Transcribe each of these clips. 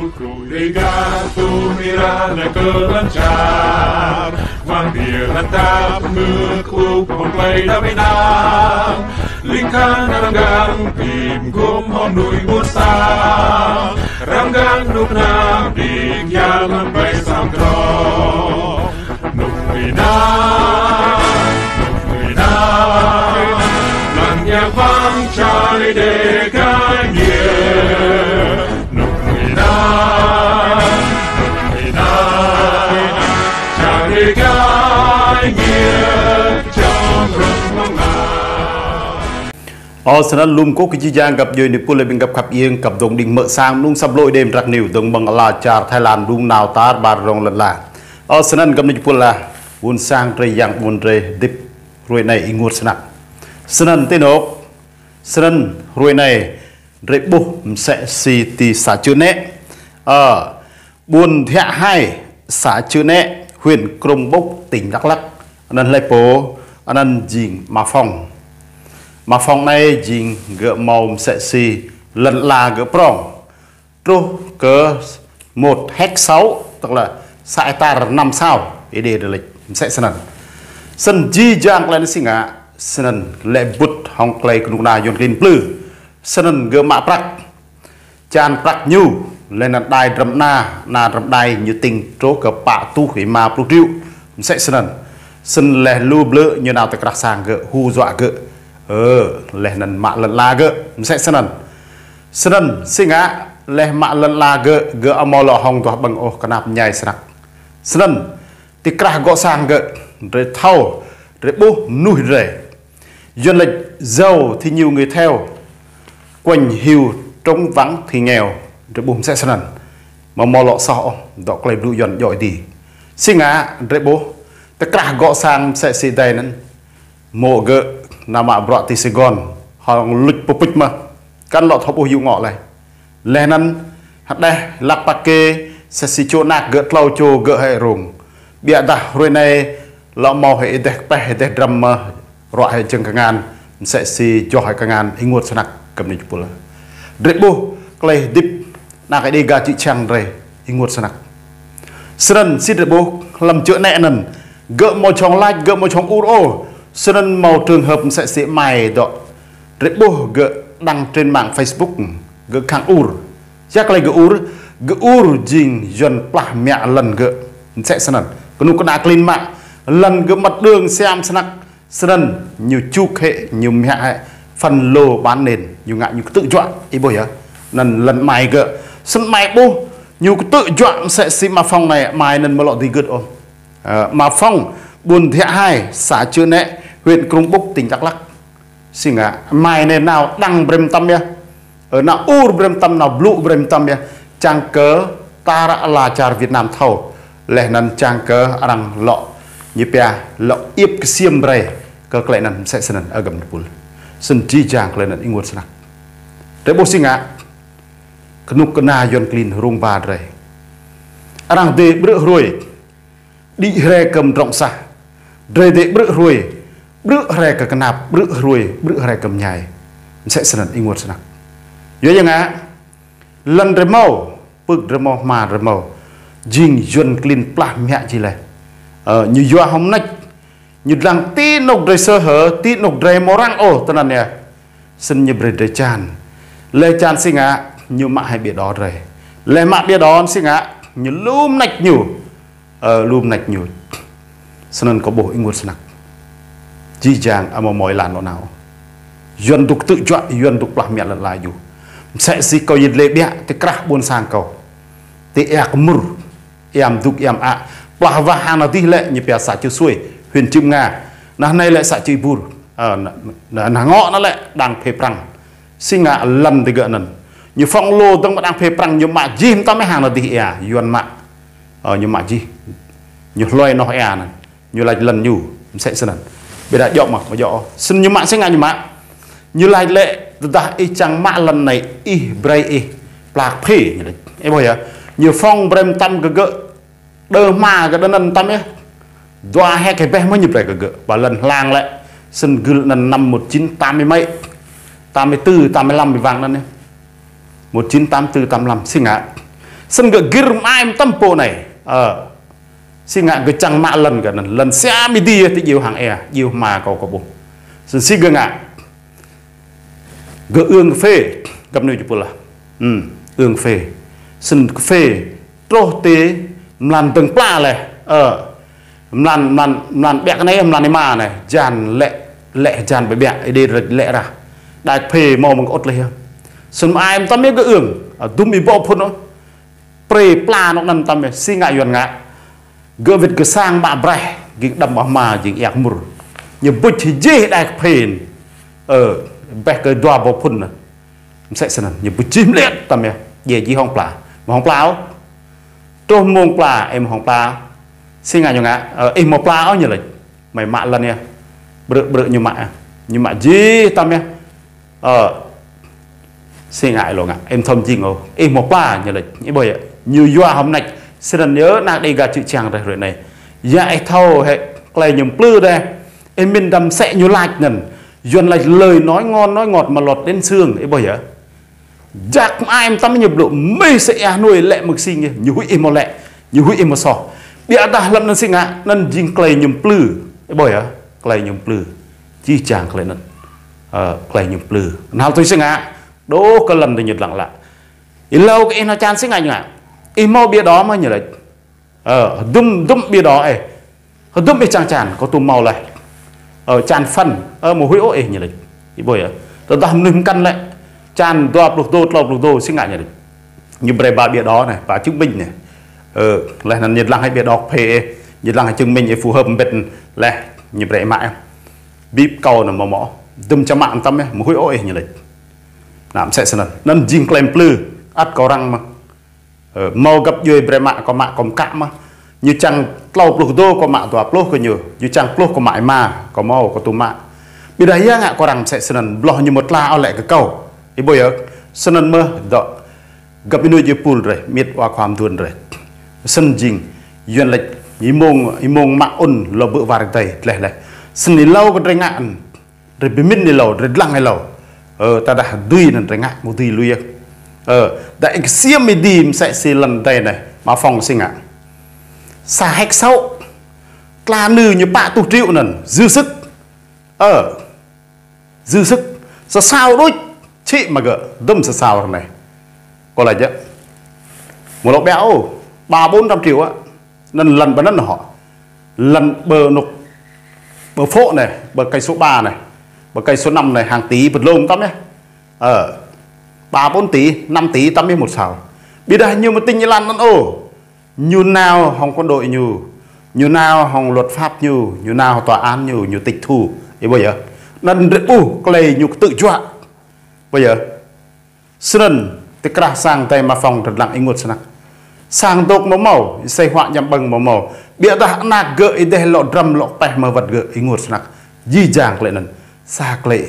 fulcruligatumira nekölancsár, van életáp, műklubon pejdaminám, linkán rangán pim gom honui buszám, rangán nuknám, díg jálan pejszámkra, nukminám, nukminám, langja van csári dék, Ờ, Arsenal lùm cố kỳ giang gặp dây nịp lên gặp khắp yên, gặp đồng đình mở sang, nung sắp lội đêm rạc nìu đồng bằng là char Thái Lan lùng nào ta bà rong lần ờ, là Arsenal gặp nịp là vun sang rây giang vun rê dịp rồi này in ngột sẵn sẵn tên ốc sẵn rồi này rê bố sẽ xì tì xả chư nẹ ờ buồn thẹ hai xả chư nẹ huyện Krông Bốc, tỉnh Đắk Lắk. Nên lại bố nên dình mà phòng mà phòng này dính gỡ màu sẽ xì lần là gỡ prong. Tru cơ một hex sáu, tức là sai ta năm sao, ý đề được lịch sẽ sân sân di giang lên sinh ạ sân lệ bút hong clay cùng na yon clean blue sân gỡ mạ prak chan prak nhu, lên đặt đài rầm na na rầm đài như tình tru cỡ bạ tu khỉ mà plu triu, sẽ sân sân lệ lu blue như nào tại các sang gỡ hu dọa gỡ ờ lẻ nần mạ lần la gỡ sẽ sân nần sân nần sinh á lẻ mạ lần la gỡ gỡ âm lò hồng tỏa bằng ô cái nạp nhai sạc sân nần thì cả gõ sang gỡ rồi thâu rồi bố, nuôi rồi dân lệnh giàu thì nhiều người theo, quanh hiu, trống vắng thì nghèo. Rồi bùm sẽ sân nần mà mò lọ sọ đó cái lưu dọn giỏi đi. Sinh á rồi bố tất cả gõ sang sẽ xì đầy nên mộ gỡ nama brought ti lục hong lik mà, ma kan lo thop yu ngọ lai lenan hat deh lak pake se si chu nak gỡ tlau chu gỡ hai rùng. bia da rồi này, lo mau hai deh pe hai deh drum ma ro hai chân ka ngan se si cho hai ka ngan cầm đi chụp ni pula drip bu klei dip na đi de ga chi chang re ingut sanak sren si drip bu lam chu ne nan nần, gỡ chong lach ge gỡ chong ur o cho nên một trường hợp sẽ sẽ mày đó. Rất bố gỡ đăng trên mạng Facebook, gỡ kháng ur. Chắc là gỡ ur gỡ ur jing dần plah mẹ lần gỡ. Sẽ sân còn lúc có lên mạng, lần gỡ mặt đường xem sân sân nhiều chu hệ, nhiều mẹ hệ, phần lô bán nền, nhiều ngại, nhiều tự chọn. Ý bồi hả lần lần mày gỡ. Sân mày bố, nhiều tự chọn sẽ xí mà phong này mày nên mà lọ gì gỡ ôm. Ờ, mà phong, buồn thẹ hai, xả chưa nẹ huyện Krung Búc, tỉnh Đắk Lắk. Xin ạ, mai nên nào đăng brem tâm ya ở nào ur brem tâm, nào blue brem tâm ya trang cớ ta đã là char Việt Nam thầu. Lẽ nên trang cớ rằng lọ như pia, lọ yếp cái xiêm bre cơ cái nên sẽ sân ở gầm pul sân chi trang cái nên ingut snak thế bố xin ạ kenuk kena yon clean rung ba bre rằng để bữa ruồi, đi rè cầm rộng sa re de bru ruồi bự hề cả nạp bự ruồi bự hề cầm nhảy sẽ sân in một sân nhớ ยัง á lần rồi màu bự rồi màu mà rồi màu jing yun clean pla mẹ chỉ là ờ như doa hôm nay như đang tí nục rồi sơ hở tí nục rồi mò răng ô tên là nè sân như bề đời chan lê chan sinh á như mạ hay bịa đó rồi lê mạ bịa đó sinh á như lùm nạch nhủ ờ lùm nạch nhủ sân có bộ in một sân ji jang ama moi lan no nào. Yuan tục tự chọn yuan duk plah miat lan laju sẽ si kau yết le bia te krah bun sang kau te yak mur yam duk yam a plah va hang na ti le như pia sa chu xuôi, huyền chim nga. Na nay lại sa chi bur na na ngọ nó lại đang phê prang. Sinh ngạ lần thì gỡ nần. Như phong lô tông mà đang phê prang như mạ jim ta mới hàng là thì à yuan mạ. Ờ như mạ chi như loài nó à nè. Như là lần nhu sẽ sơn bây giờ dọ mà mà dọ xin như mạng sẽ ngay như mạng. Như lại lệ ta y chang mạ lần này, y bray y. Plak phê như em bây giờ như phong brem tâm cơ gỡ đơ ma cái đơn ân tâm ấy doa hai cái bé mới như vậy cơ gỡ và lần lang lại, xin gửi lần năm một chín tám mươi mấy. tám mươi bốn tám mươi lăm bị vàng lên đấy một chín tám bốn tám mươi lăm sinh ạ. Xin gỡ gir ai tâm bộ này. Ờ xin ngạ cái chẳng mạ lần cả lần xe mi đi thì nhiều hàng e nhiều mà có có bụng. Xin xin gương ngạ gỡ ương phê gặp nơi chụp là. Ừ ương phê. Xin phê, trô tế làm từng pla này. Ờ làm làm làm bẹc này làm này mà này. Dàn lệ lệ dàn bị bẹc, đi lệ ra. Đại phê mò bằng ốt lên xin ai em tâm biết cái ương à, đúng bị bỏ phun nó. Pre pla nó nằm tâm si ngại yuan ngại gỡ vịt cái sang bạ bre cái đầm bà mà chỉ ẹc mùr. Nhưng bút thì dễ đại phên ờ bẹc cái đoa bỏ phun này sẽ sân nhưng bút chim liệt tầm mẹ. Về dì hông pla. Mà hông pla áo tôi mong pla, em hông pla. Xin ngài nhung ạ ờ, em một pla áo nhờ lịch mày mạ lần nè bự bự như mạ. Như mạ dì tầm mẹ. Ờ xin ngại lộ ạ em thông tin ngô. Em một pla nhờ lịch như bởi như doa hôm nay xin nhớ nạc đi gà chữ chàng rồi này. Dạy thâu hệ clay nhầm plư đây. Em mình đâm sẽ như lạch nần. Dần lạch lời nói ngon, nói ngọt mà lọt đến xương ấy bởi giờ Giặc ai em tâm nhập độ mê sẽ à, nuôi lệ mực sinh như hủy em lệ như hủy em sọ bịa ta lâm nên sinh ạ nên dinh clay nhầm plư. Ấy bởi vậy clay nhầm plư. Chi chàng clay nên ờ clay nhầm plư. Nào tôi sinh ạ, đố có lần thì nhật lặng lại lâu cái nó chan sinh ạ. nhỉ mau bia đó mà nhờ lại ờ đum đum bia đó ấy. Đum bia chàng chàn có tùm màu lại. Ờ, ở chàn phân ở một hủy ố ấy nhờ lại. Ý bồi á tôi ta hầm căn lại. Chan đọp lục đô đọp lục đô xin ngại nhờ lại. Như bề bà bia đó này và chứng minh này. Ờ là nhiệt lăng hay bia đó phê nhiệt lăng hay chứng minh phù hợp bệnh là như bề mãi bíp cầu là mỏ mỏ đâm cho mạng tâm ấy một khối ấy như này làm sẽ sân nên jing claim plư ắt có răng mà. Ờ, mau gặp dưới bề mạ có mạ có cạm mà như chẳng lâu lúc đô có mạ tòa lúc có nhiều như chẳng lúc có mãi mà, có mau, có tù mạ. Bây đấy ngạ có rằng sẽ sân lo như một la ao lại cái cầu. Bây giờ senan mơ đó gặp inu je pul rồi, miệt wa rồi. Sân dình, duyên jing ý mông imong imong ma ôn lo bự war tay le le sen ni có ko ngạn rồi bị mít đi lâu rồi lăng hay lâu ờ ta đã duy nên ngạn một tùy lui ya ờ đại xiêm mi đìm sẽ xì lần tay này, mà phòng sinh ạ. Xa hạch sâu là nư như bạ tụ triệu nần, dư sức. Ờ dư sức. Sao sao đôi chị mà gỡ, đâm sao sao này. Có lại chứ. Một lọc béo, ba bốn trăm triệu á, nên lần và nó họ. Lần bờ nục, bờ phộ này, bờ cây số 3 này, bờ cây số 5 này, hàng tỷ bật lông tắm nhé. Ờ ba bốn tỷ 5 tỷ tắm một sao bị giờ nhiều một tinh như lan nó ô. Như nào hồng quân đội như như nào hồng luật pháp như như nào tòa án như như tịch thu. Ý bây giờ nên u, có lệ như tự chọn bây giờ sơn thì cả sang tay mà phòng thật lặng ngột sang sang tục màu màu, xây họa nhằm bằng màu màu. Bịa ta nạc gợi để lộ drầm lộ bè mà vật gợi ngột sang di dạng lệ nần xa lệ.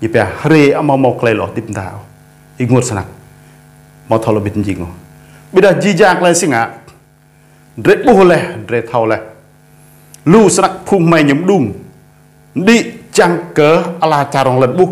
Như bè rê màu màu lệ lộ tìm thảo ingur sang mau thảo lộ biết bida jijak bây singa dre bu le dre thau le lu sang phu mai nyum đùm đi chang ke ala charong bu,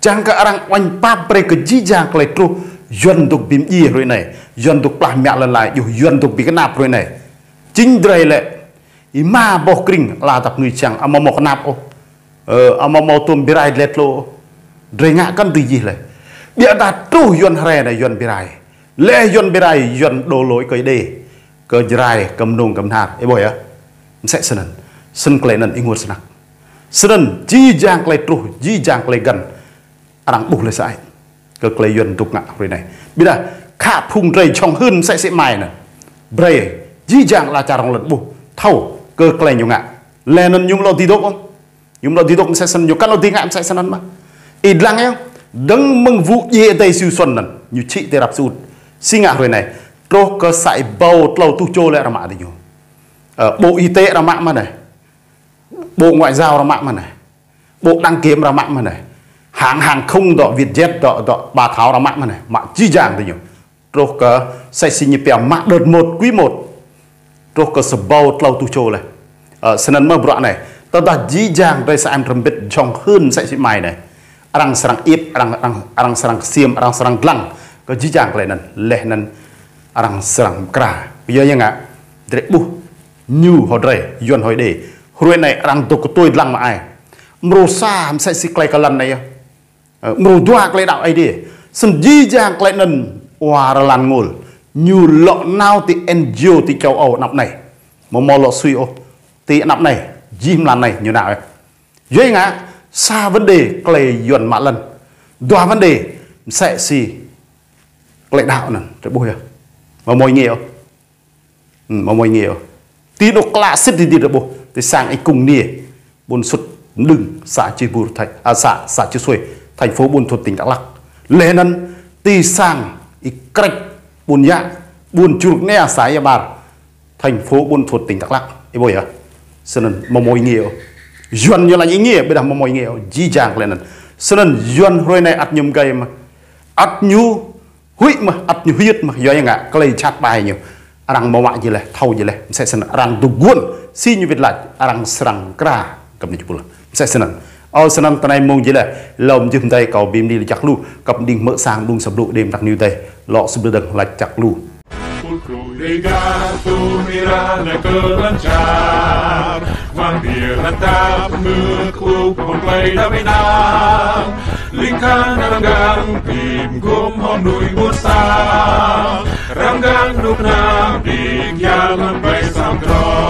chăng ke orang wan papre ke jijak le tru yon duk bim i roi này yon duk plah myak lan lai. Yu yon duk bi kenap roi này chính dre le. I ma bo kring la tap ngui chang. Amo mo kenap o. Ờ, Amo mo tum birai let lo dre ngak kan tu yi le bia đạt tu yon hre này yuan birai le yuan birai yon đồ lỗi cái đề cơ jrai cầm nung cầm hạt ấy bồi á sẽ sân sân kle nan ingur sanak sân chi giang kle tru chi giang cái gan arang à buh le sai. Cơ cái yon tục ngạ rồi này. Bây giờ à, khả phung rầy trong hơn sẽ sẽ mài nè. Rầy, chi giang là charong lật bu thâu cơ cây nhung ngạ. Lên nhung lo đi đốc không? Nhung lo đi đốc sẽ sân. Nhung cắt lo đi ngạ sẽ sân mà. Ít lăng em đấng mừng vụ ye tây siêu xuân nè như chị tê đạp sụt xin ngạc rồi này trô cơ sải bầu lâu tu chô lại ra mạ đi nhung ờ, bộ y tế ra mạng mà này bộ ngoại giao ra mạng mà này bộ đăng kiểm ra mạng mà này hàng hàng không đó Vietjet đó đó bà tháo ra mạng mà này mạng chi giảng thì nhiều. Trô cơ sẽ xin nhập mạng đợt một quý một. Trô cơ sự bầu lâu tu chô này ở sân mơ bọn này. Tao đã chi dàng đây sẽ em trầm bit trong hơn sẽ chị mày này arang serang ip arang arang arang serang sim arang serang lang có chi giảng lại nè lệ nè arang serang kra. Bây giờ nga dre bu nyu hodre yon hoi de hruai này arang to ko tôi lang ma ai? Mro sa sẽ si klai kalan này ờ, mro dua klai đạo ai đi. Sân di giang klai nan wa lan ngol nyu lọ nào thì NGO thì châu Âu nắp này. Mà mò lọ suy ô. Thì nắp này jim lan này như nào ấy? Dưới ngã xa vấn đề klei yuan mã lần đoà vấn đề sẽ si klei đạo nè trời bùi à. Mà mồi nhiều ừ, mà mồi nhiều tí nó lạ thì đi được bùi, thì sang anh cùng nè, buôn sụt lưng xã chi bùi thành à xã xã chi xuôi thành phố buôn thuật tỉnh đắk lắc lên năn tí sang ý cách buôn nhã buôn chuột nè xã nhà bà thành phố buôn thuật tỉnh đắk lắc ấy bùi à. Xin mà mồi nhiều yuan yo lany ngie be dah momo ngie ji jang lenan senen yuan roi nai at nyum gai ma at nyu hui ma at nyu hiet ma yo nga klei chat bai nyu rang mawak je leh thau je leh msai senen rang dugun si nyu vit laj rang srang kra kam ni jupul msai senen អោសនំតណៃមុងយិលលោមយឹមតែកោប៊ីមនេះលចាក់លូកັບឌីងមើសាងឌុងសប្លុដេមតាក់នីវតែលោកសប្លឹងឡាច់ចាក់លូ sepulcro legat unirea necă în cear. Van dieren tap mưa khu còn bay đã bên nam Linh khang đang gang tìm gồm hòn núi buôn xa Răng gang lúc nam đi kia lần bay sang tròn